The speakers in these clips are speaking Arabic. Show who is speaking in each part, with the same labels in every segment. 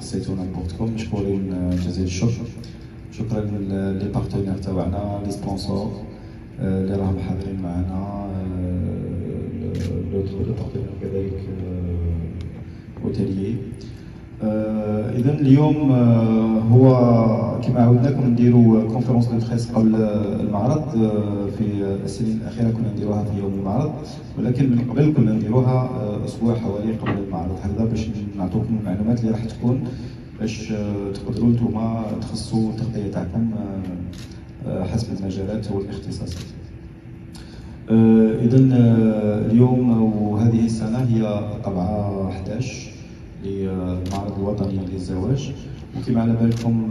Speaker 1: خصيتونا بوقتكم مشكورين جزيل الشكر. شكرا les partenaires تاعنا les sponsors اللي راهم حاضرين معنا. le partenaire كذلك hôtelier اذا اليوم هو كما عودناكم نديروا conférence de presse قبل المعرض في السنين الأخيرة كنا نديروها في يوم المعرض ولكن من قبل كنا نديروها أسبوع حوالي قبل المعرض. هذا باش نعطوكم المعلومات اللي راح تكون باش تقدروا نتوما تخصصوا التغطية تاعكم حسب المجالات والاختصاصات. اذا اليوم وهذه السنة هي طبعه 11 للمعرض الوطني للزواج. وكما على بالكم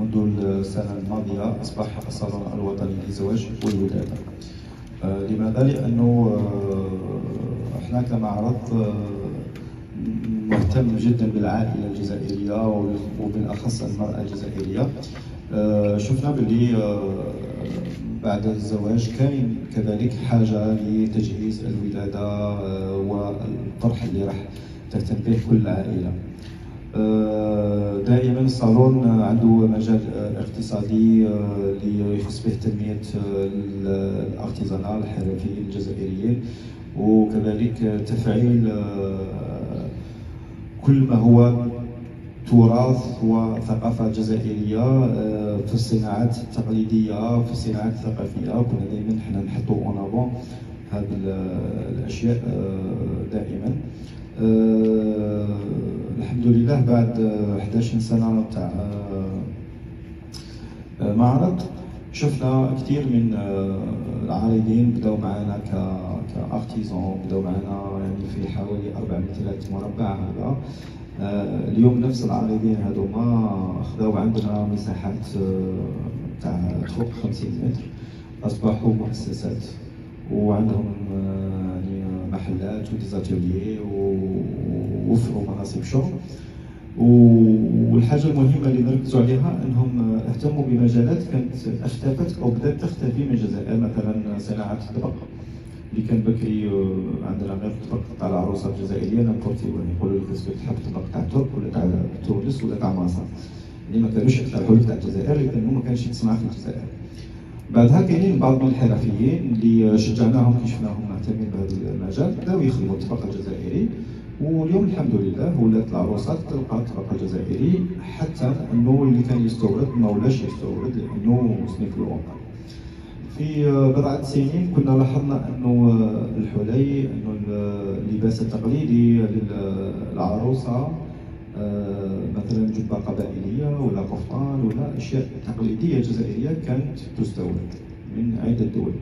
Speaker 1: منذ السنة الماضية أصبح الصالون الوطني للزواج والولادة لماذا؟ لأنه إحنا كمعرض مهتم جدا بالعائلة الجزائرية وبالأخص المرأة الجزائرية. شفنا باللي بعد الزواج كاين كذلك حاجة لتجهيز الولادة والطرح اللي راح تهتم به كل عائلة. دائما الصالون عنده مجال اقتصادي اللي يخص به تنمية ال artisanal الحرفيين الجزائريين وكذلك تفعيل كل ما هو تراث وثقافة جزائرية في الصناعات التقليدية في الصناعات الثقافية. كنا دائما حنا نحطوا en هذه الأشياء دائما. الحمد لله بعد 11 سنة تاع أه معرض. شفنا كثير من العارضين بداو معنا ك كارتيزون بداو معنا يعني في حوالي 4 مترات مربع هذا. اليوم نفس العارضين هذوما خذاو عندنا مساحات تاع فوق 50 متر. أصبحوا مؤسسات وعندهم محلات وديزاتوليي ووفروا مناصب شغل. والحاجة المهمة اللي نركزوا عليها إنهم اهتموا بمجالات كانت اختفت أو بدأت تختفي من الجزائر مثلا صناعه الطبق. اللي كان بكري عندنا غير الطبق تاع العروسة الجزائرية نمبورتي يقولوا لك تحب الطبق تاع ترك ولا تاع تونس ولا تاع مصر. اللي ما كانوش يقترحوا لك تاع الجزائر لأنه ما كانش يتسمع في الجزائر. بعدها كاينين بعض من الحرفيين اللي شجعناهم كي شفناهم مهتمين بهذا المجال بداو يخدموا الطبقة الجزائري واليوم الحمد لله ولات العروسات تلقى الطبقة الجزائري حتى أنه اللي كان يستورد ما ولاش يستورد لأنه سنيك الوطن. في بضعة سنين كنا لاحظنا أنه الحلي أنه اللباس التقليدي للعروسة آه، مثلا جبه قبائلية ولا قفطان ولا أشياء تقليدية جزائرية كانت تستورد من عدة دول.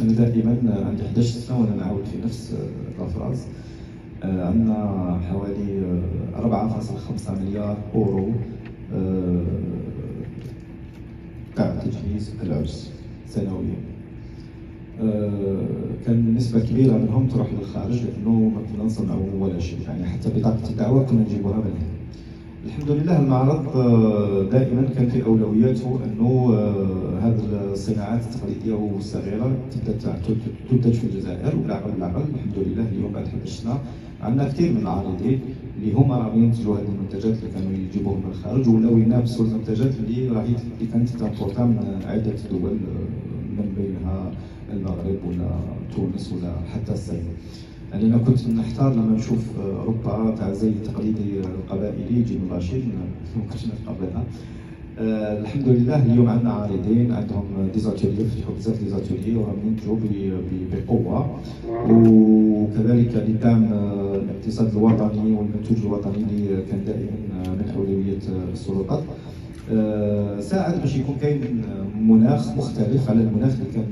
Speaker 1: أنا دائما عندي 11 سنة وأنا نعاود في نفس الأفراز. آه، عندنا حوالي 4.5 مليار أورو تاع تجهيز العرس سنويا. آه، كان نسبة كبيرة منهم تروح للخارج لأنه ما كنا نصنعوا ولا شيء يعني حتى بطاقة الدعوة كنا نجيبوها من هنا. الحمد لله المعرض آه، دائما كان في أولوياته أنه آه، هذه الصناعات التقليدية والصغيرة تبدأ تنتج في الجزائر والعقل بالعقل الحمد لله اليوم بعد 11 سنه عندنا كثير من العارضين اللي هما راهم ينتجوا هذه المنتجات اللي كانوا يجيبوهم من الخارج ولاو ينافسوا المنتجات اللي راهي اللي كانت تنبورتا من عدة دول من بينها المغرب ولا تونس ولا حتى الصين. يعني أنا كنت نحتار لما نشوف أوروبا تاع زي التقليدي القبائلي يجي رشيد ما كنتش نتقبلها. آه الحمد لله اليوم عندنا عارضين عندهم ديزاتولي فتحوا بزاف ديزاتولي وراهم ينتجوا بقوة. وكذلك لدعم الاقتصاد الوطني والمنتوج الوطني اللي كان دائما من أولوية السلطات. آه ساعد باش يكون كاين مناخ مختلف على المناخ اللي كان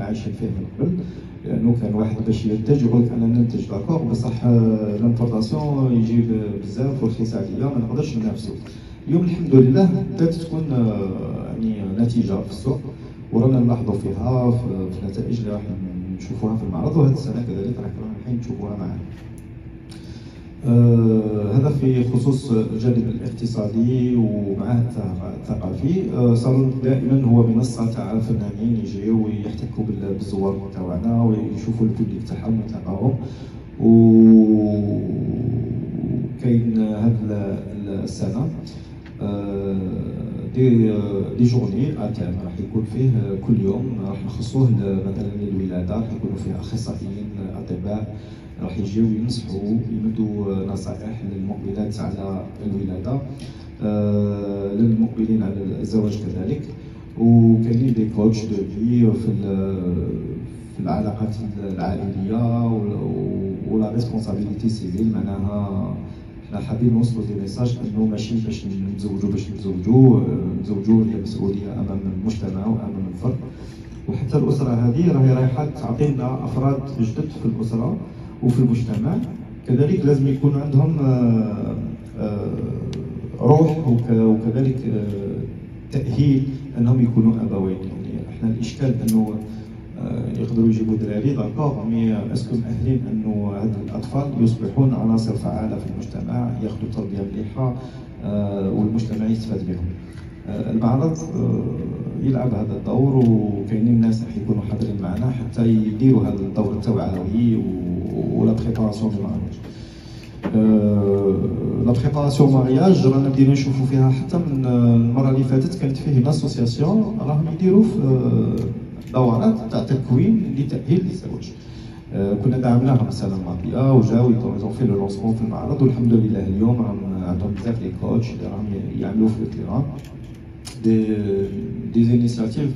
Speaker 1: كنا عايشين فيه من قبل لأنه كان واحد باش ينتج لك أنا ننتج داكور بصح لامبورطاسيون يجي بزاف ورخيص عليا ما نقدرش ننافسو. اليوم الحمد لله بدات تكون يعني نتيجة في السوق ورانا نلاحظوا فيها في النتائج اللي راح نشوفوها في المعرض وهذه السنة كذلك راح رايحين تشوفوها معنا آه هذا في خصوص الجانب الاقتصادي ومعاه الثقافي. آه صار دائما هو منصة تاع الفنانين يجيو ويحتكوا بالزوار تاعنا ويشوفوا ال public تاعهم ويتلاقاهم وكاين هذه السنة آه des des journées à thème راح يكون فيه كل يوم راح نخصوه مثلا للولادة راح يكونوا فيه أخصائيين أطباء راح يجيو ينصحوا يمدوا نصائح للمقبلات على الولادة. آه للمقبلين على الزواج كذلك. وكاينين des coachs de في في العلاقات العائلية و la responsabilité civile معناها حنا حابين نوصلوا des messages إنه ماشي باش نتزوجوا باش نتزوجوا نتزوجوا هي مسؤولية أمام المجتمع وأمام الفرد. وحتى الأسرة هذه راهي رايحة تعطينا أفراد جدد في الأسرة. وفي المجتمع. كذلك لازم يكون عندهم آه، آه، روح وكذلك آه، تأهيل أنهم يكونوا أبوين. يعني إحنا الإشكال أنه يقدروا يجيبوا دراري d'accord mais est-ce que مأهلين أنه هاد الأطفال يصبحون عناصر فعالة في المجتمع ياخذوا تربية مليحة والمجتمع يستفاد بهم. المعرض يلعب هذا الدور وكاينين ناس راح يكونوا حاضرين معنا حتى يديروا هذا الدور التوعوي و la préparation de mariage la préparation mariage رانا بدينا نشوفوا فيها حتى من المرة اللي فاتت كانت فيه une association راهم يديروا في دورات تاع تكوين لتأهيل للزواج كنا دعمناها مثلا الماضية وجاو يدون في le في المعرض والحمد لله اليوم راهم عندهم بزاف les coachs اللي راهم يعملوا في ال terrain des des initiatives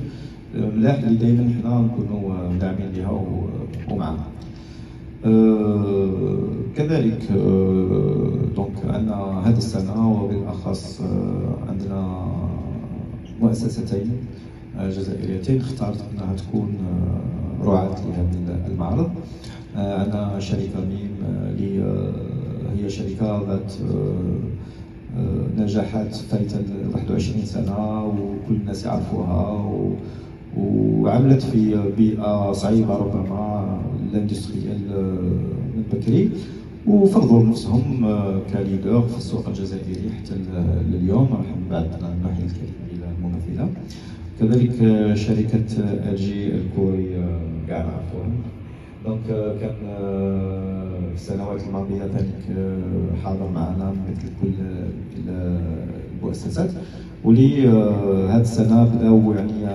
Speaker 1: ملاح اللي دائما حنا نكونوا داعمين ليها ومعاها أه كذلك أه دونك عندنا هذه السنة وبالأخص أه عندنا مؤسستين جزائريتين اختارت إنها تكون رعاة لهذا المعرض. عندنا شركه ميم اللي هي شركه ذات نجاحات فايته 21 سنة وكل الناس يعرفوها. وعملت في بيئة صعيبة ربما ال industriel من بكري. وفرضوا نفسهم ك leader في السوق الجزائري حتى لليوم. راح بعد نحيي الكلمة إلى الممثلة. كذلك شركة آل جي الكوري كاع نعرفوها donc كان السنوات الماضية ذلك حاضر معنا مثل كل المؤسسات. واللي هذه السنة بداو يعني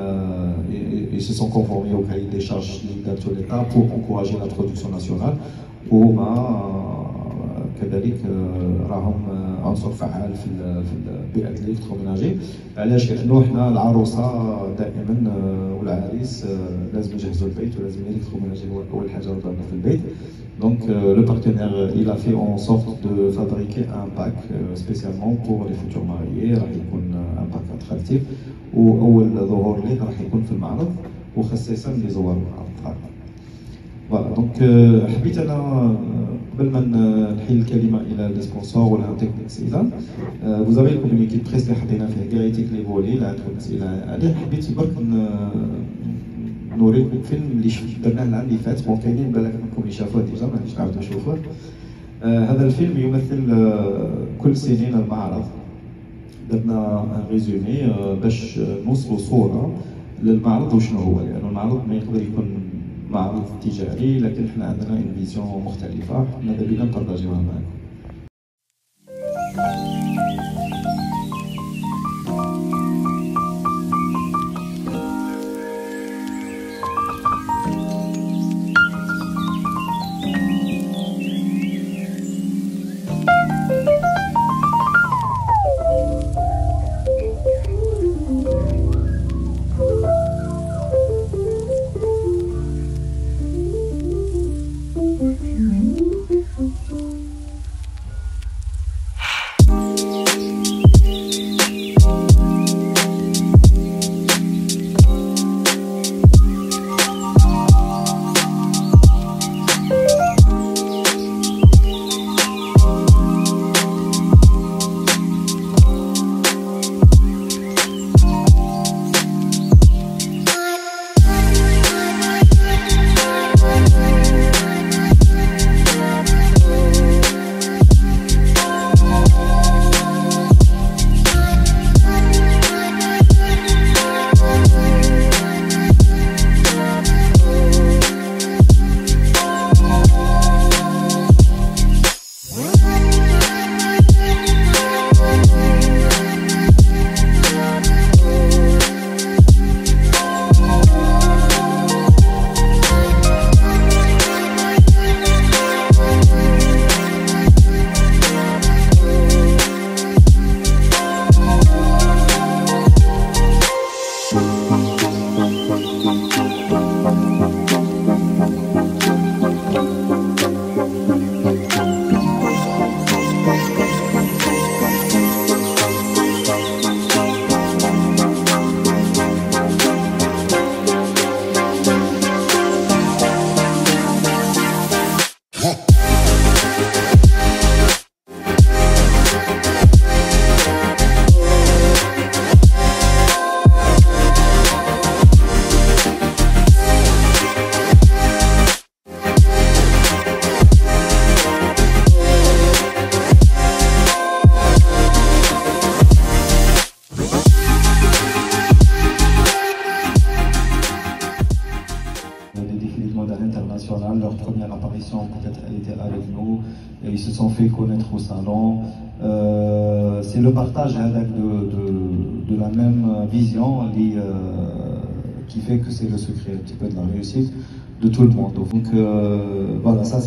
Speaker 1: ils se sont conformés au cahier des charges اللي دارتو l'État pour encourager la production nationale. وهما كذلك راهم عنصر فعال في في بيئة ال électroménager علاش؟ لأنه حنا العروسة دائما والعريس لازم يجهزوا البيت ولازم ال électroménager هو أول حاجة ربنا في البيت. Donc euh, le partenaire, il a fait en sorte de fabriquer un pack euh, les futurs mariés. راح يكون un pack attractif. واول ظهور ليه راح يكون في المعرض وخصيصا لزوار المعرض voilà donc حبيت أنا قبل ما نحيل الكلمة إلى les sponsors ولا نعطيكم اسئله vous avez le communiqué de presse اللي حطينا فيه كاع les volets اللي عندكم أسئلة عليه. حبيت برك نوريكم فيلم اللي درناه العام اللي فات. bon كاينين بالك منكم اللي شافوه déjà ما غاديش نعاودو نشوفوه هذا الفيلم يمثل كل سنين المعرض. درنا résumé باش نوصلوا صورة للمعرض وشنو هو. لأنه المعرض ما يقدر يكون معرض تجاري لكن إحنا عندنا une vision مختلفة. ماذا بينا نبارطاجيوها معكم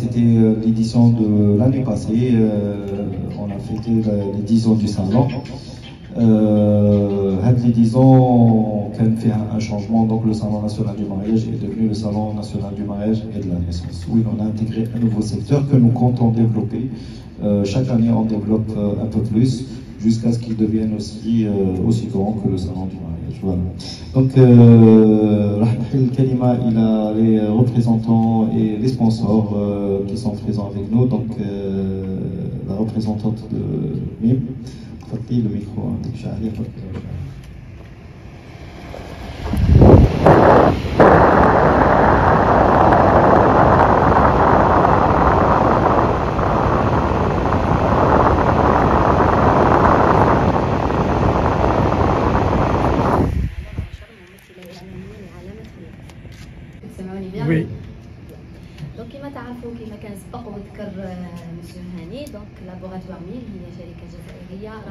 Speaker 1: c'était euh, l'édition de l'année passée. Euh, on a fêté les 10 ans du salon. Euh, les 10 ans, on fait un, changement, donc le salon national du mariage est devenu le salon national du mariage et de la naissance. Oui, on a intégré un nouveau secteur que nous comptons développer. chaque année, on développe un peu plus jusqu'à ce qu'il devienne aussi, aussi grand que le salon du mariage. Donc, euh, il a les représentants et les sponsors euh, qui sont présents avec nous. Donc, euh, la représentante de MIM, le micro. Hein,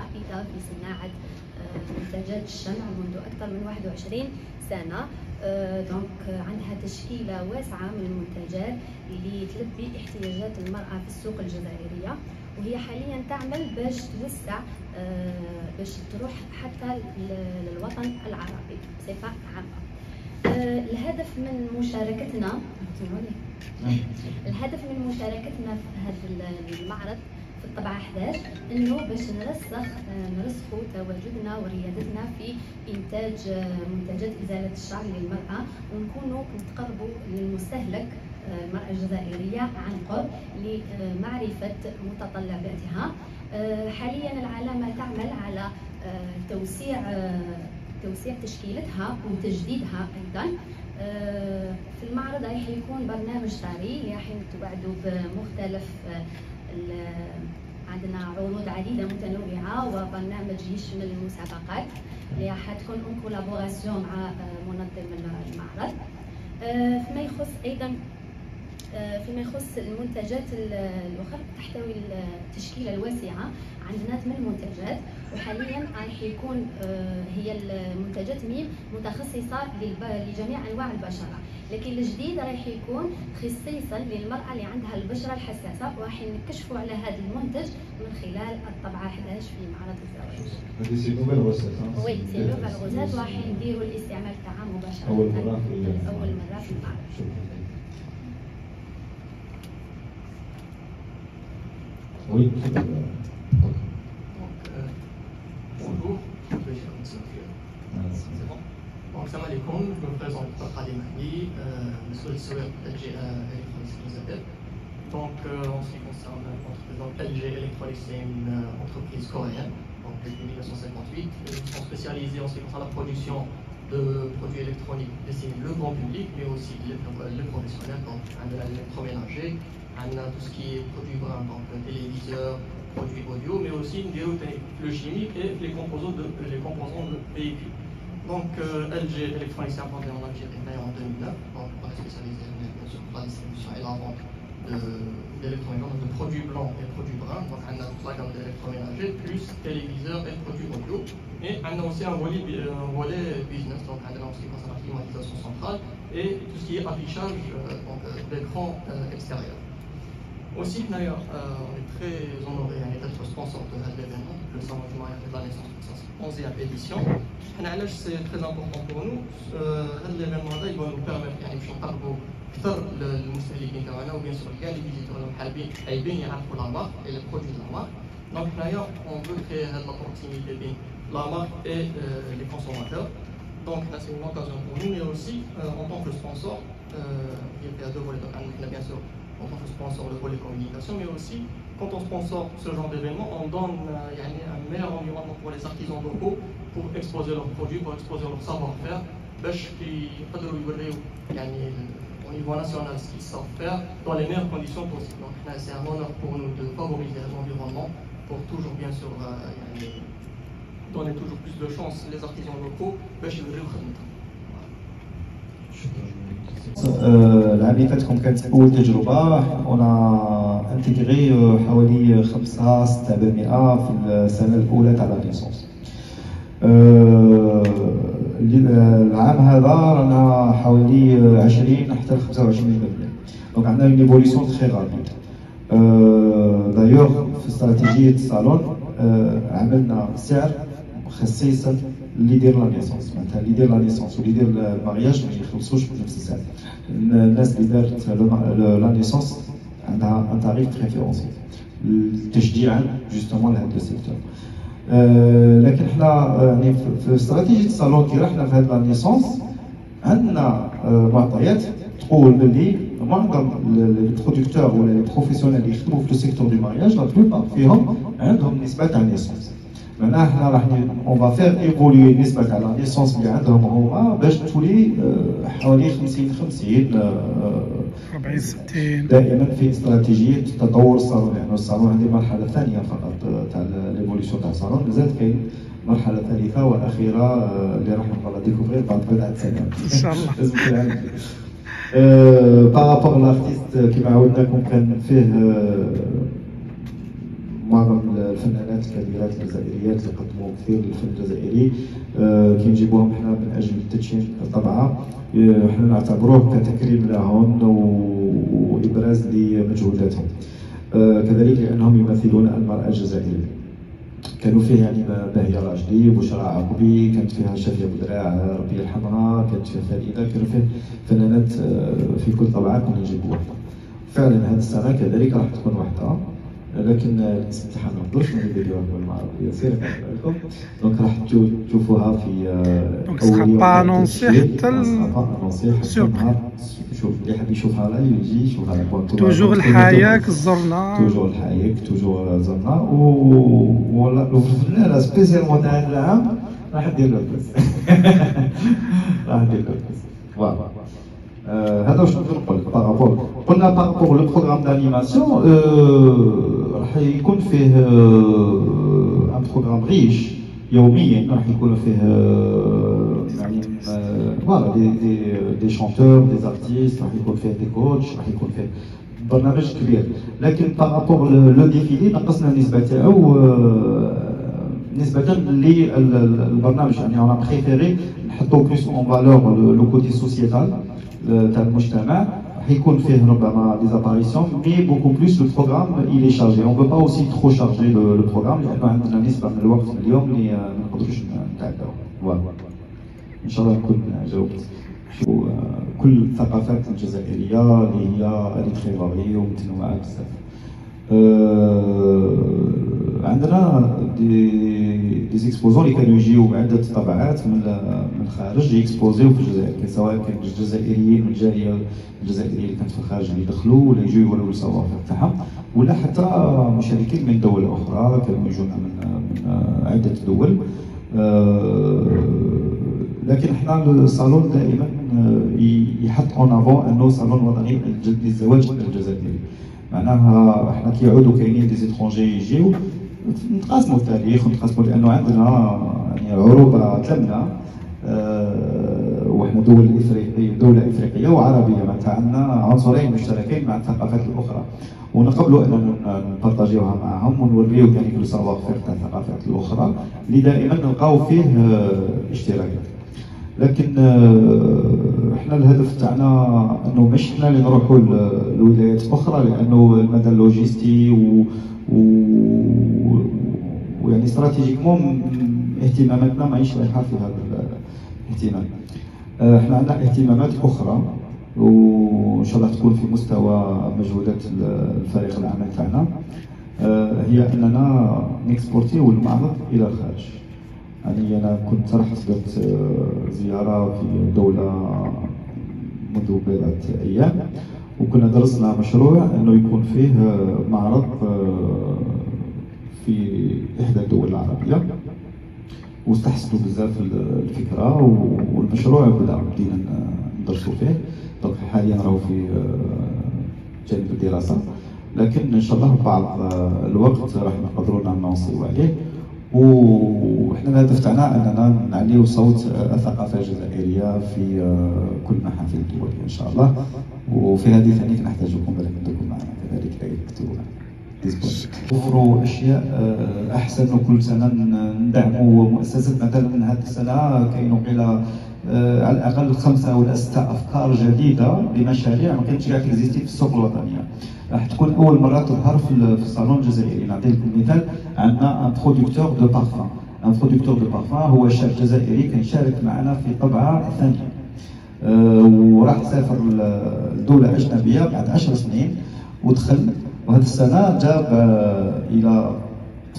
Speaker 2: رائده في صناعة منتجات الشمع منذ أكثر من 21 سنة. دونك عندها تشكيلة واسعة من المنتجات اللي تلبي احتياجات المرأة في السوق الجزائرية وهي حاليا تعمل باش توسع باش تروح حتى للوطن العربي بصفة عامة. الهدف من مشاركتنا الهدف من مشاركتنا في هذا المعرض في الطبعة 11 إنه باش نرسخ نرسخوا تواجدنا وريادتنا في إنتاج منتجات إزالة الشعر للمرأة ونكونوا نتقربوا للمستهلك المرأة الجزائرية عن قرب لمعرفة متطلباتها. حاليا العلامة تعمل على توسيع توسيع تشكيلتها وتجديدها أيضا. آه، في المعرض راح يكون برنامج طاري راح توعدوا بمختلف آه، عندنا عروض عديدة متنوعة وبرنامج يشمل المسابقات اللي راح تكون en collaboration مع آه، منظم المعرض. فيما يخص أيضا فيما يخص المنتجات الأخرى تحتوي التشكيلة الواسعة. عندنا ثمان منتجات وحاليا راح يكون آه، هي المنتجات ميم متخصصة لجميع أنواع البشرة. لكن الجديد راح يكون خصيصا للمرأة اللي عندها البشرة الحساسة وراح نكشفوا على هذا المنتج من خلال الطبعة 11 في معرض الزواج.
Speaker 1: هذه سي نوفيل روسيت
Speaker 2: وي سي نوفيل روسيت وراح نديروا الاستعمال تاعها مباشرة.
Speaker 1: أول مرة
Speaker 2: في أول مرة في المعرض.
Speaker 1: Oui,
Speaker 3: Bonjour, je vais C'est bon Donc, salam alaikum, je me présente Khalid Mahdi, monsieur le soeur LG Electronics appelle. Donc, en ce qui concerne l'entreprise LG Electronics, c'est une entreprise coréenne, donc depuis 1958. Ils sont spécialisés en ce qui concerne la production de produits électroniques destinés le grand public, mais aussi les, professionnels, donc l'électroménager, tout ce qui est produits bruns, donc téléviseurs, produits audio, mais aussi le chimique et les composants de, les composants de véhicules. Donc euh, LG Electronics s'est implanté en Algérie en 2009, donc on est spécialisé sur la distribution et la vente d'électroménager, de, produits blancs et produits bruns. Donc on a toute la gamme d'électroménager, plus téléviseurs et produits audio. Et on a aussi un volet, un volet business, donc on a aussi concerne la climatisation centrale et tout ce qui est affichage euh, euh, d'écran extérieur. Aussi, d'ailleurs, euh, on est très honoré d'être sponsor de cet événement, le salon du mariage de la naissance, 11e édition. C'est très important pour nous. هذا l'événement là il va nous permettre يعني باش نقربوا اكثر للمستهلكين تاعنا وبيان سور كاع اللي فيزيتور المحاربين حابين يعرفوا لا مارك et les produits de la marque. Donc حنايا on veut créer هذه l'opportunité بين la marque et euh, les consommateurs. Donc là c'est une occasion pour nous, mais aussi euh, en tant que sponsor, euh, il y a deux volets. Donc bien sûr en tant que sponsor le volet communication, mais aussi quand on sponsor ce genre d'événement, on donne euh, un meilleur environnement pour les artisans locaux pour exposer leurs produits, pour exposer leur savoir-faire, au niveau national ce qu'ils savent faire dans les meilleures conditions possibles. Donc c'est un honneur pour nous de favoriser l'environnement pour toujours bien sûr euh, donner toujours plus de chance les artisans locaux.
Speaker 1: العام اللي فات كانت اول تجربه انا انتيغري حوالي 5 6 في السنة الأولى تاع la naissance العام هذا رانا حوالي 20 حتى 25 donc عندنا une évolution très rapide d'ailleurs في استراتيجيه الصالون عملنا سعر خصيصا اللي يدير la naissance معناتها اللي يدير la naissance واللي يدير ال mariage ما يخلصوش بنفس السعر الناس اللي دارت la naissance عندها un tarif préférentiel تشجيعا justement لهذا ال secteur لكن حنا يعني في استراتيجيه الصالون كي رحنا في هذا la naissance عندنا معطيات تقول باللي معظم ال producteurs ولا les professionnels اللي يخدموا في ال secteur du mariage la plupart فيهم عندهم نسبه تاع naissance معناها حنا راح on va faire évoluer تاع la naissance اللي عندهم هما باش تولي حوالي 50 50
Speaker 4: 40 60
Speaker 1: دائما في استراتيجية تطور الصالون يعني الصالون عندي مرحلة ثانية فقط تاع l'évolution تاع الصالون. مازال كاين مرحلة ثالثة وأخيرة اللي راح نبقى découvrir بعد بضعه سنوات.
Speaker 4: إن شاء الله.
Speaker 1: لازم par rapport l'artiste كما عودناكم كان فيه معظم الفنانات الكبيرات الجزائريات اللي قدموا كثير للفن الجزائري كنجيبوهم حنا من أجل تدشين الطبعة. حنا نعتبروه كتكريم لهم وإبراز لمجهوداتهم. كذلك لأنهم يمثلون المرأة الجزائرية. كانوا فيه يعني باهية راشدي بشرى عقبي كانت فيها شافيه بدراع ربي يرحمها كانت فيها فريدة كانوا فيه فنانات في كل طبعة كنا نجيبوا وحده فعلا هذه السنة كذلك راح تكون وحدة. لكن الامتحان ما نقدرش نديروها بالعربيه سير لكم. دونك راح تشوفوها في
Speaker 4: سخا با انونسي حتى
Speaker 1: شوف اللي حاب يشوفها لا يجي يشوفها
Speaker 4: توجور الحياك زرنا
Speaker 1: توجور الحياك توجور زرنا و الفنانه سبيسيالمون تاع العام. راح ندير له راح ندير له voilà هذا واش نقول لك؟ par rapport قلنا par rapport le programme d'animation راح يكون فيه un programme riche يوميا راح يكون فيه يعني voilà des des des chanteurs des artistes راح يكون فيه des coachs راح يكون فيه برنامج كبير. لكن par rapport le défilé نقصنا النسبة تاعو نسبة للبرنامج. يعني أنا préférer نحطو plus en valeur le côté sociétal تاع المجتمع. حيكون فيه ربما des apparitions mais beaucoup plus le programme il est chargé. On peut pas aussi trop charger le, le programme. لأنه عندنا نسبه من الوقت اليوم اللي ما نقدروش نتعداو voilà ان شاء الله نكون جاوبت كل الثقافات الجزائريه اللي هي اللي varié ومتنوعه بزاف عندنا des des exposants اللي كانوا يجيو بعده طبعات من من الخارج يكسبوزيو في الجزائر سواء كان الجزائريين من الجالية الجزائريه اللي كانت في الخارج اللي دخلوا ولا يجوا يوريو ال savoir-faire تاعهم ولا حتى مشاركين من دول أخرى كانوا يجونا من من عدة دول. لكن إحنا الصالون دائما يحط en avant أنه صالون وطني للزواج الجزائري معناها إحنا كي يعودوا كاينين دي زيترونجي يجيو. نتقاسموا التاريخ ونتقاسموا لأنه عندنا يعني عروبة تمنى أه وحنا دول إفريقية دولة إفريقية وعربية معناتها عندنا عنصرين مشتركين مع الثقافات الأخرى. ونقبلوا ان نبارطاجيوها معهم ونوريو سافوار فير تاع الثقافات الأخرى اللي دائما نلقاو فيه اشتراكات. لكن إحنا الهدف تاعنا أنه مش إحنا اللي نروحوا لولايات أخرى لأنه المدى اللوجستي و, و... ويعني stratégiquement اهتماماتنا ماهيش رايحه في هذا الاهتمام. إحنا عندنا اهتمامات أخرى وإن شاء الله تكون في مستوى مجهودات الفريق العمل تاعنا. هي أننا نكسبورتيو المعرض إلى الخارج. يعني أنا كنت رحت درت زيارة في دولة منذ بضعة أيام وكنا درسنا مشروع إنه يكون فيه معرض في إحدى الدول العربية. واستحسنوا بزاف الفكرة والمشروع بدأ بدينا ندرسوا فيه. دونك حاليا راهو في جانب الدراسة. لكن إن شاء الله بعض الوقت راح نقدروا نوصلوا عليه. وحنا الهدف تاعنا أننا نعليو صوت الثقافة الجزائرية في كل محافل الدوليه إن شاء الله. وفي هذه ثاني نحتاجكم بالك عندكم معنا. كذلك تكتبوا وفروا أشياء أحسن وكل سنة ندعموا مؤسسات مثلا هذه السنة كاين وقيل على الأقل خمسة ولا سته أفكار جديدة لمشاريع ما كانتش كاع تكزيستي في السوق الوطنية. راح تكون أول مرة تظهر في الصالون الجزائري. نعطي لكم مثال عندنا un producteur de parfum un producteur de parfum هو شاب جزائري كيشارك معنا في طبعة ثانية. أه وراح سافر لدولة أجنبية بعد 10 سنين ودخل. وهذه السنة جاب il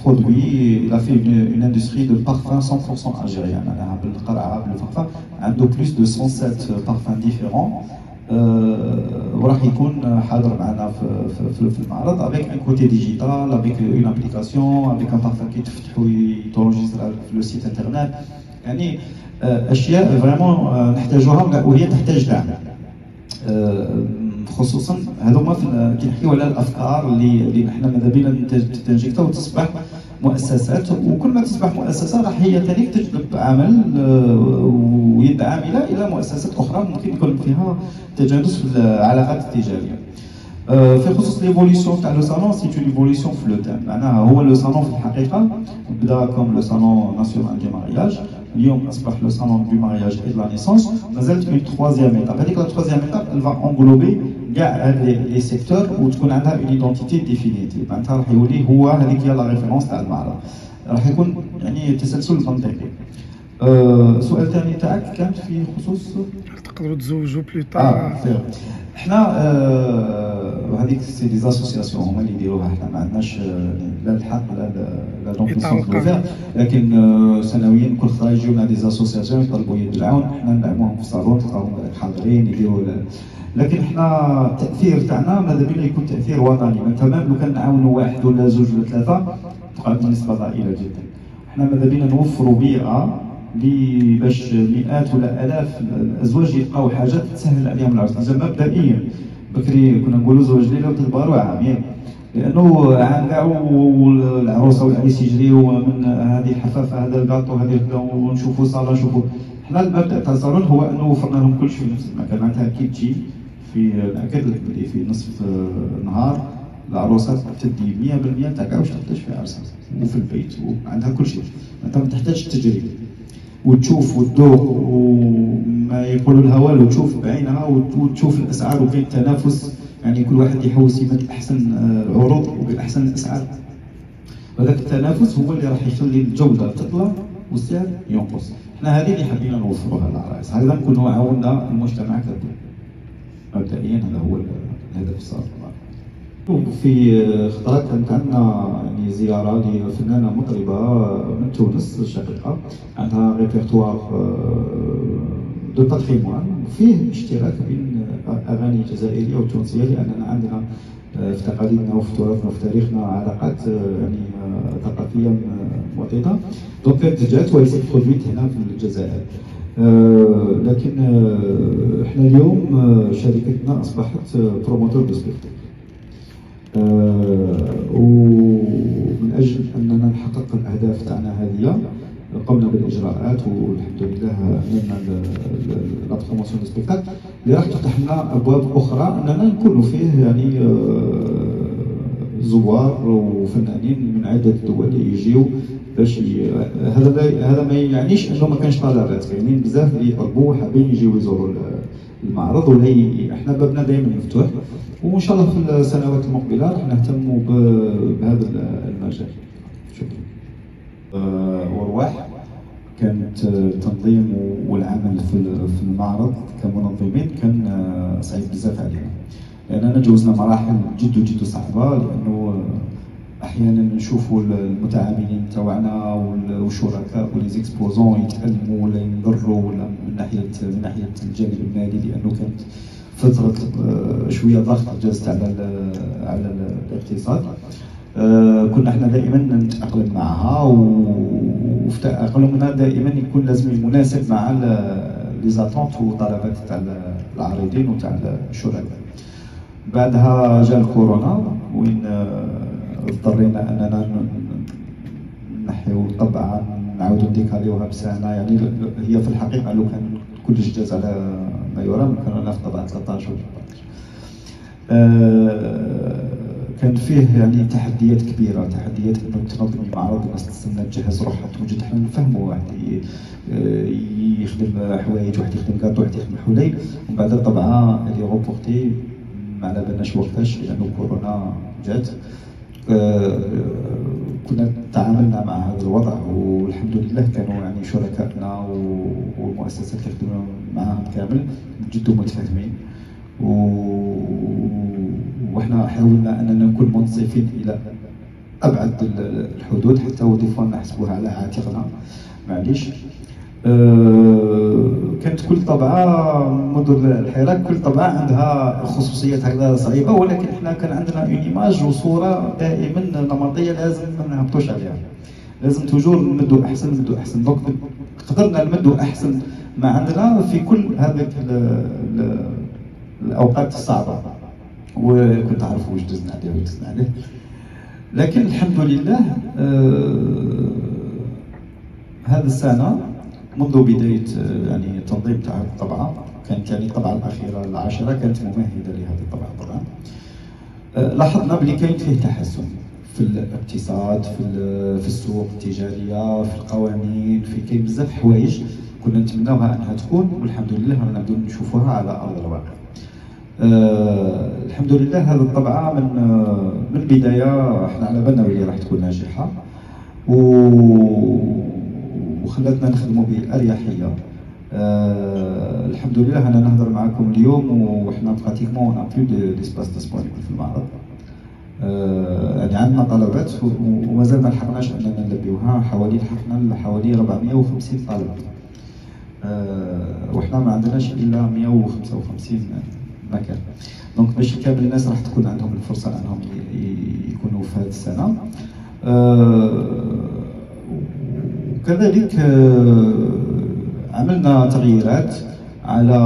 Speaker 1: a produit il a fait une industrie de parfum 100% algérienne معناها بالقرعه بالفرفان عنده plus de 107 parfums différents وراح يكون حاضر معنا في, في المعرض avec un côté digital avec une application avec un parfum كي تفتحوا t'enregistres في le site internet يعني اشياء vraiment نحتاجوها وهي تحتاج دعم خصوصا هذوما كي نحكيو على الأفكار اللي اللي حنا ماذا بينا تنجيكتا وتصبح مؤسسات وكل ما تصبح مؤسسة راح هي ثاني تجلب عمل ويد عامله إلى مؤسسات أخرى ممكن يكون فيها تجانس في العلاقات التجارية. في خصوص l'évolution تاع le salon c'est une évolution في le temps معناها هو le salon في الحقيقة بدا comme le salon national du mariage اليوم اصبح le salon du mariage et la naissance مازالت une troisième étape هذيك la troisième étape elle va englober كاع هاد les secteurs وتكون عندها une identité définitive معناتها راح يولي هو هذيك هي la référence تاع المعرض راح يكون يعني تسلسل منطقي السؤال الثاني تاعك كان في خصوص
Speaker 4: تقدروا تزوجوا plus
Speaker 1: tard آه حنا آه هذيك ces associations هما اللي يديروها حنا ما عندناش لا الحق لا لا لكن آه سنويا كل خطره يجيونا des associations يطلبوا يد العون حنا ندعموهم في الصالون تلقاهم حاضرين يديروا لكن إحنا التاثير تاعنا ماذا بينا يكون تاثير وطني تمام لو كان نعاونوا واحد ولا زوج ولا ثلاثة تبقى النسبة ضئيله جدا إحنا ماذا بينا نوفروا بيئه باش مئات ولا آلاف الأزواج يلقاو حاجات تسهل عليهم العرس. زعما مبدئيا بكري كنا نقولوا زواج ليلة وتدبروا عام لأنه عام كاع والعروسه والعريس يجريو من هذه الحفافه هذا الكاطو هذه ونشوفوا صالة نشوفوا حنا المبدأ تاع الصالون هو أنه وفرنا لهم كل شيء نفس المكان. معناتها كي تجي في ناكد لك بلي في نصف النهار العروسه تدي 100% تاع كاع واش تحتاج في عرسها. وفي البيت وعندها كل شيء انت ما تحتاجش تجري. وتشوف وتذوق وما يقولوا لها والو تشوف بعينها وتشوف الأسعار وكاين تنافس. يعني كل واحد يحوس يمد احسن العروض وباحسن الأسعار. وهذاك التنافس هو اللي راح يخلي الجودة تطلع والسعر ينقص. إحنا هذه اللي حبينا نوفروها للعرائس. هكذا نكونوا عاوننا المجتمع ككل مبدئيا هذا هو الهدف الصادق. في خطرات كانت عندنا يعني زيارة لفنانة مطربة من تونس شقيقه عندها répertoire de patrimoine فيه اشتراك بين أغاني جزائرية وتونسية لأننا عندنا في تقاليدنا وفي تراثنا وفي تاريخنا علاقات يعني ثقافية وطيدة. donc كانت جات وهي produite هنا في الجزائر لكن إحنا اليوم شركتنا أصبحت promoteur de spectacles آه، أجل أننا نحقق الأهداف تاعنا هذه قمنا بالإجراءات والحمد لله عملنا la promotion de spectacles اللي راح تفتح لنا أبواب أخرى أننا نكونوا فيه يعني آه، زوار وفنانين من عده دول يجيو باش هذا هذا ما يعنيش أنه ما كانش طلبات كاينين بزاف اللي يطلبوا حابين يجيو يزوروا المعرض ولا إحنا بابنا دائما مفتوح وإن شاء الله في السنوات المقبلة راح نهتموا بهذا المجال. شكرا. آه، ورواح كانت التنظيم والعمل في المعرض كمنظمين كان آه، صعيب بزاف علينا. لأننا جوزنا مراحل جد جد صعبة لأنه أحيانا نشوفوا المتعاملين تاعنا والشركاء وليزيكسبوزون يتألموا ولا ينضروا ولا من ناحيه من ناحية الجانب المالي لأنه كانت فترة آه، شوية ضغط جازت على على الاقتصاد. آه، كنا إحنا دائما نتأقلم معها وفي تاقلمنا دائما يكون لازم مناسب مع لي زاتونت وطلبات تاع العارضين وتاع الشركاء. بعدها جاء الكورونا وين آه، اضطرينا أننا نحيو الطبعه نعاودو نديكاليوها بسنه يعني هي في الحقيقة لو كان كلش جاز على ما يرام كان في طبعا 13 و 14 كان فيه يعني تحديات كبيرة تحديات إنه تنظمي معرض الناس تستنى تجهز روحها توجد إحنا نفهموا واحد آه، يخدم حوايج واحد يخدم كاطو واحد يخدم حلي ومن بعد الطبعه اللي روبورتي ما على بالناش وقتاش لأنه كورونا جات. آه، كنا تعاملنا مع هذا الوضع والحمد لله كانوا يعني شركائنا والمؤسسات اللي خدمنا معاهم كامل جد متفاهمين. و... وإحنا حاولنا أننا نكون منصفين إلى أبعد الحدود حتى وظيفه نحسبوها على عاتقنا. معليش. كانت كل طبعة منذ الحراك كل طبعة عندها خصوصيات هكذا صعيبة ولكن إحنا كان عندنا une image وصورة دائما نمطية لازم ما نهبطوش عليها. لازم toujours نمدوا أحسن نمدوا أحسن. donc قدرنا نمدوا أحسن ما عندنا في كل هذيك الأوقات الصعبة. وكنت عارف واش دزنا عليه واش دزنا عليه. لكن الحمد لله آه، هذا السنة منذ بداية آه، يعني تنظيم تاع الطبعة كانت يعني الطبعة الأخيرة العاشرة كانت ممهدة لهذه الطبعة طبعا. آه، لاحظنا بلي كاين فيه تحسن في الاقتصاد في في السوق التجارية في القوانين في كاين بزاف حوايج كنا نتمناوها أنها تكون والحمد لله رانا نبداو نشوفوها على أرض الواقع. آه الحمد لله هذه الطبعة من من البداية إحنا على بالنا بلي راح تكون ناجحة. و وخلاتنا نخدموا باريحيه آه الحمد لله أنا نهضر معكم اليوم وحنا pratiquement on a plus d'espace disponible في المعرض. آه يعني عندنا طلبات ومازال ما لحقناش أننا نلبيوها. حوالي لحقنا حوالي 450 طالب. آه وحنا ما عندناش إلا 155 مكان. donc ماشي كامل الناس راح تكون عندهم الفرصة أنهم يكونوا في هذه السنة. آه وكذلك آه عملنا تغييرات على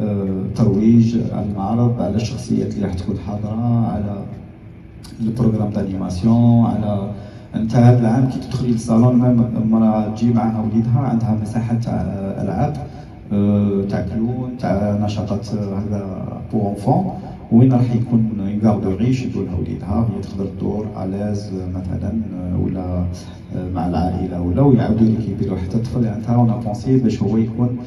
Speaker 1: الترويج آه، على المعرض على الشخصيات اللي راح تكون حاضرة على ال programme d'animation على انت هذا العام كي تدخلي للصالون مرة تجي معها وليدها عندها مساحة تاع ألعاب آه، تاع clown تاع نشاطات هكذا pour enfants وين راح يكون يقاردو يشدوا لها وليدها هي تقدر تدور à l'aise مثلا آه، ولا آه، مع العائلة ولا ويعاودوا يديروا حتى الطفل عندها on a pensé باش هو يكون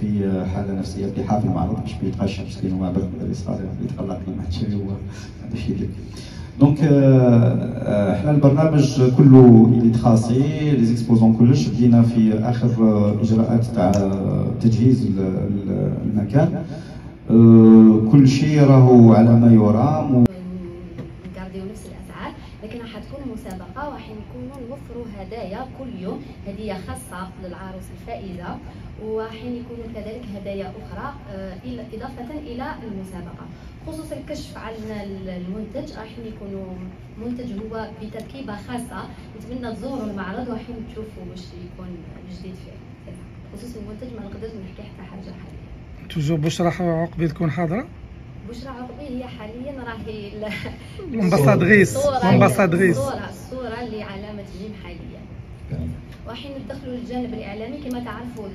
Speaker 1: في حالة نفسية في المعرض باش ما يبقاش مسكين مع بالك صغير يتقلق ما حتى هو باش يدير donc إحنا البرنامج كله اللي تخص les exposants كلش. بدينا في آخر إجراءات تاع تجهيز المكان. كل شيء راهو على ما يرام
Speaker 2: نفس الأسعار لكن راح تكون مسابقة وراح نكونوا نوفروا هدايا كل يوم هدية خاصة للعروس الفائزة وراح يكونوا كذلك هدايا أخرى إضافة إلى المسابقة. خصوص الكشف عن المنتج راح يكونوا منتج هو بتركيبة خاصة نتمنى تزوروا المعرض وراح تشوفوا واش يكون جديد فيه. خصوص المنتج ما نقدرش نحكي حتى حاجة حاليا
Speaker 4: toujours بشرى عقبي تكون حاضرة؟
Speaker 2: بشرى عقبي هي حاليا راهي
Speaker 4: ال ambassadrice
Speaker 2: ال ambassadrice الصورة الصورة لعلامه ميم حاليا. وحين ندخلوا للجانب الإعلامي كما تعرفوا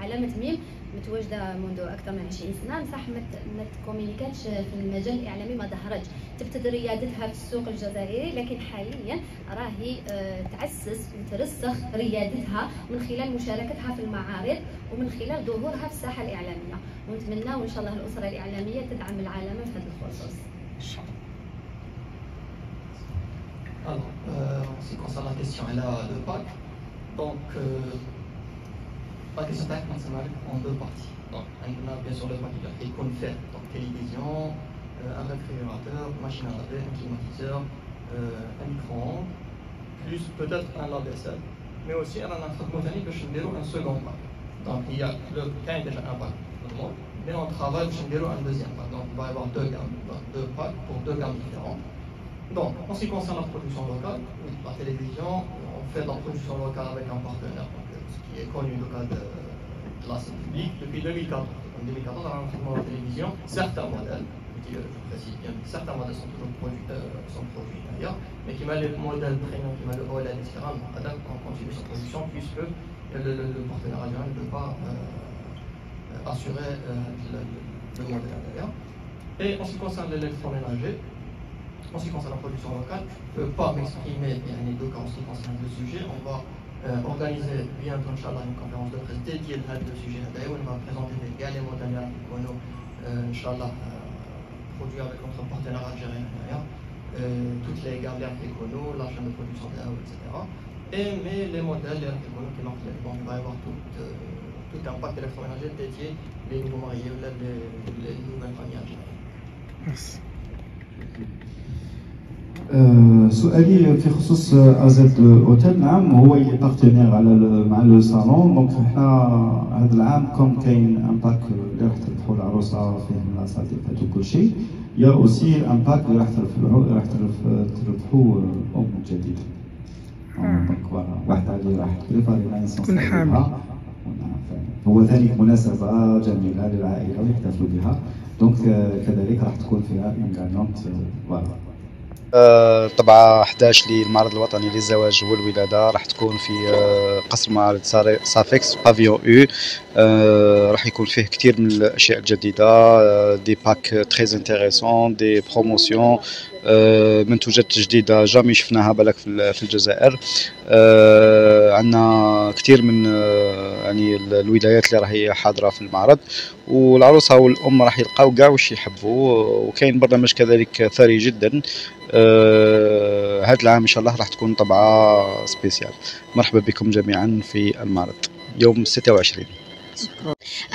Speaker 2: علامة ميم متواجدة منذ أكثر من 20 سنة. صح ما تكومينيكاتش في المجال الإعلامي ما ظهرتش. تبتدي ريادتها في السوق الجزائري لكن حاليا راهي آه، تعسس وترسخ ريادتها من خلال مشاركتها في المعارض ومن خلال ظهورها في الساحة الإعلامية. ونتمنى وإن شاء الله الأسرة الإعلامية تدعم العلامه في هذا الخصوص إن
Speaker 3: Alors, euh, en ce qui concerne la question et la, le PAC, donc euh, question PAC en deux parties. Donc, on a bien sûr le PAC qui est fait, donc télévision, euh, un réfrigérateur, machine à laver, un climatiseur, euh, un micro-ondes, plus peut-être un lave-vaisselle, mais aussi un informatique que je un second pack. Donc il y a le cas déjà un pack mais on travaille je un deuxième pack. Donc il va avoir deux, gammes, deux packs pour deux gammes différentes. Donc, en ce qui concerne la production locale, la télévision, on fait de la production locale avec un partenaire, ce qui est connu local de, la publique depuis 2014. En 2014, on a la télévision, certains modèles, je précise bien, certains modèles sont toujours produits, euh, sont produits d'ailleurs, mais qui m'a le modèle premium, qui m'a le OLED, etc., on continue sa production puisque le, le, partenaire algérien ne peut pas euh, assurer euh, le, le, modèle d'ailleurs. Et en ce qui concerne l'électroménager, en ce qui concerne la production locale, je ne peux pas m'exprimer bien les deux cas en ce qui concerne le sujet. On va euh, organiser bientôt, Inch'Allah, une conférence de presse dédiée à ce sujet. D'ailleurs, on va présenter des galets modèles euh, Inch'Allah, euh, produits avec notre partenaire algérien d'ailleurs. Euh, toutes les gammes d'écono, la chaîne de production etc. Et mais les modèles d'écono qui marquent les il va y avoir tout, euh, tout un pack d'électroménager dédié les nouveaux mariés, les, les, les nouvelles familles algériennes.
Speaker 4: Merci.
Speaker 1: سؤالي في خصوص AZ Hôtel نعم هو اللي partenaire على مع le salon donc حنا هذا العام comme كاين un pack اللي راح تربحوا العروسة فيه la salle ديال وكل شيء y a aussi un pack اللي راح تربحوا راح تربحوا أم جديدة. donc voilà واحدة اللي راح بريباري
Speaker 4: حامل
Speaker 1: هو ذلك مناسبة جميلة للعائلة ويحتفلوا بها. donc كذلك راح تكون فيها une gagnante voilà طبعا 11 للمعرض الوطني للزواج والولاده راح تكون في قصر معرض Safex pavillon أو راح يكون فيه كثير من الأشياء الجديدة. des packs très intéressants des promotions منتوجات جديدة jamais شفناها بالك في الجزائر. عندنا كثير من يعني الولايات اللي راهي حاضرة في المعرض. والعروسة والأم راح يلقاو كاع واش يحبوا وكاين برنامج كذلك ثري جدا. هذا العام إن شاء الله راح تكون طبعة spéciale. مرحبا بكم جميعا في المعرض. يوم 26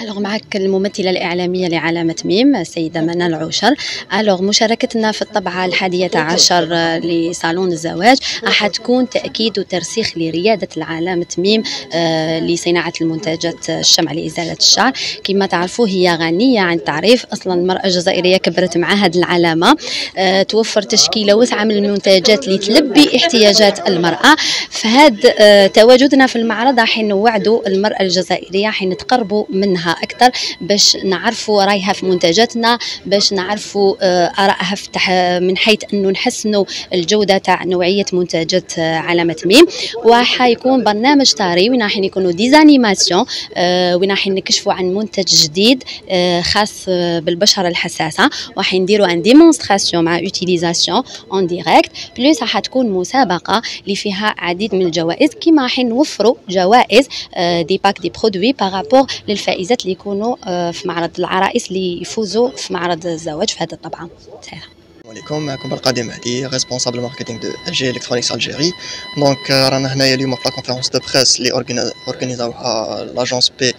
Speaker 2: alors معك الممثلة الإعلامية لعلامة ميم السيده منى العوشر. ألوغ مشاركتنا في الطبعة الحادية عشر لصالون الزواج راح تكون تأكيد وترسيخ لريادة العلامة ميم آه، لصناعة المنتجات الشمع لإزالة الشعر. كما تعرفوا هي غنية عن تعريف. أصلا المراه الجزائريه كبرت مع هذه العلامة. آه، توفر تشكيله واسعه من المنتجات لتلبي احتياجات المرأة. فهذا آه، تواجدنا في المعرض راح نوعدوا المرأة الجزائرية حين نتقربوا منها أكثر باش نعرفوا رايها في منتجاتنا باش نعرفوا آه، آرائها من حيث انه نحسنوا الجودة تاع نوعية منتجات آه، علامه ميم وحيكون برنامج ثري وين راح يكونوا des animations آه، وين راح نكشفوا عن منتج جديد خاص بالبشرة الحساسة. وراح نديروا une démonstration مع utilisation en direct plus راح تكون مسابقة اللي فيها عديد من الجوائز. كما راح نوفروا جوائز des packs des produits par rapport للفائزات اللي يكونوا آه، في معرض العرائس اللي يفوزوا في معرض الزواج في هذه الطبعة.
Speaker 3: السلام عليكم. معكم القادم مهدي responsable marketing de LG Electronics Algérie donc رانا هنايا اليوم في la conférence de presse اللي organisa وها l'agence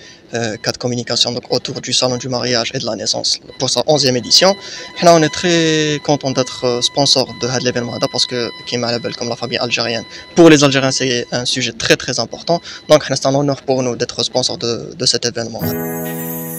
Speaker 3: B4 communication donc autour du salon du mariage et de la naissance pour sa 11e édition. on est très content d'être sponsor de l'événement parce que comme la famille algérienne. Pour les Algériens, c'est un sujet très très important. Donc c'est un honneur pour nous d'être sponsor de, de cet événement. -là.